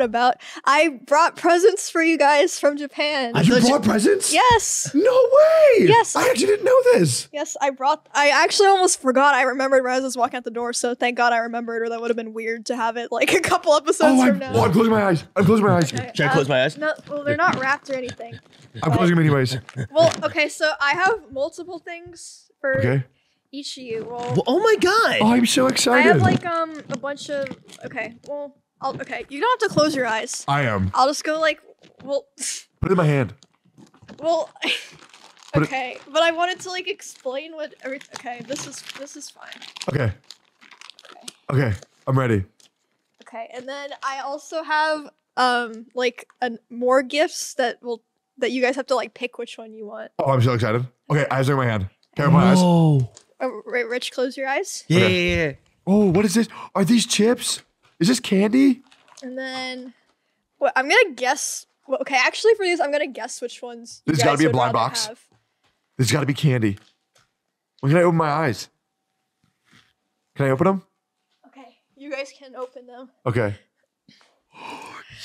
about. I brought presents for you guys from Japan. I You thought you- brought presents? yes. No way. Yes. I actually didn't know this. Yes, I brought. I actually almost forgot. I remembered when I was walking out the door, so thank God I remembered, or that would have been weird to have it like a couple episodes Oh, from I'm, now. oh, I'm closing my eyes. I'm closing my eyes. Okay, Should I uh, close my eyes? No, well, they're not wrapped or anything. I'm closing them anyways. Well, okay, so I have multiple things for Okay. each of you. Well, Well, oh my god! Oh, I'm so excited. I have like um a bunch of. Okay, well, I'll, okay, you don't have to close your eyes. I am. I'll just go like, well, Put it in my hand. well. Put it- okay, but I wanted to like explain what every. Okay, this is this is fine. Okay. Okay. Okay. I'm ready. Okay, and then I also have um like an more gifts that will that you guys have to like pick which one you want. Oh, I'm so excited. Okay, eyes are in my hand. Pair of my eyes. Oh, Uh, right, Rich, close your eyes, yeah, Okay. yeah, yeah. Oh, what is this? Are these chips? Is this candy? and then what I'm gonna guess. Well, okay, actually for these, I'm gonna guess which ones. you This has gotta be a blind box. have. This has got to be candy. When can I open my eyes? Can I open them? Okay, you guys can open them. Okay.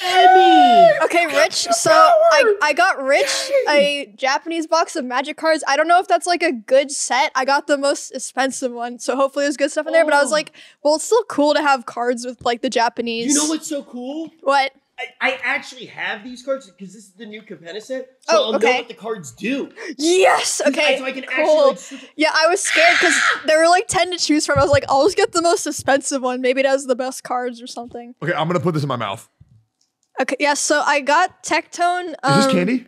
Okay, Rich. So I, I got Rich a Japanese box of magic cards. I don't know if that's like a good set. I got the most expensive one, so hopefully there's good stuff in there. But I was Oh. like, well, it's still cool to have cards with like the Japanese. You know what's so cool? What? I, I actually have these cards because this is the new Capenna set, so Oh, I'll okay. know what the cards do. Yes. Okay. so I can cool. actually like, Yeah, I was scared because there were like ten to choose from. I was like, I'll just get the most expensive one. Maybe it has the best cards or something. Okay, I'm gonna put this in my mouth. Okay. Yeah. So I got Tectone. Is Um, this candy?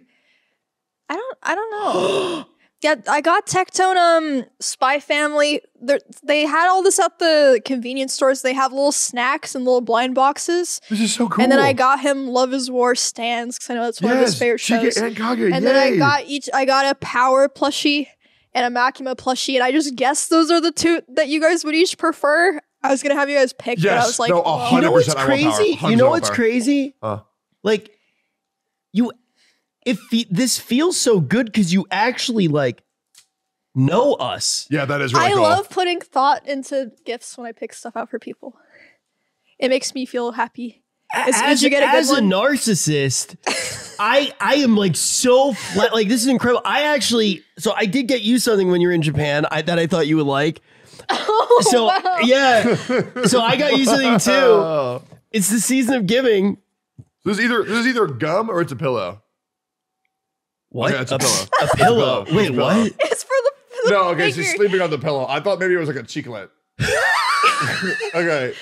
I don't. I don't know. Yeah, I got Tectone um Spy Family. They're, they had all this at the convenience stores. They have little snacks and little blind boxes. This is so cool. And then I got him Love Is War stands because I know that's one of his yes, favorite shows. and Kaga. and then I got each. I got a Power plushie and a Makima plushie, and I just guessed those are the two that you guys would each prefer. I was gonna have you guys pick, but I was like, no, a well, You know what's 100% I want power. crazy? You know what's crazy? Uh. Like, you, if fe- this feels so good because you actually like know us. Yeah, that is really I cool. love putting thought into gifts when I pick stuff out for people. It makes me feel happy. As soon as you get a as a narcissist, I I am like so flat. Like this is incredible. I actually, so I did get you something when you were in Japan I, that I thought you would like. Oh, So wow. yeah, so I got you something too. It's the season of giving. This is either this is either gum or it's a pillow. What? Okay, it's a pillow. A pillow. It's a Wait, pillow. what? It's for the, for the No, okay, she's finger. sleeping on the pillow. I thought maybe it was like a Chiclet. okay.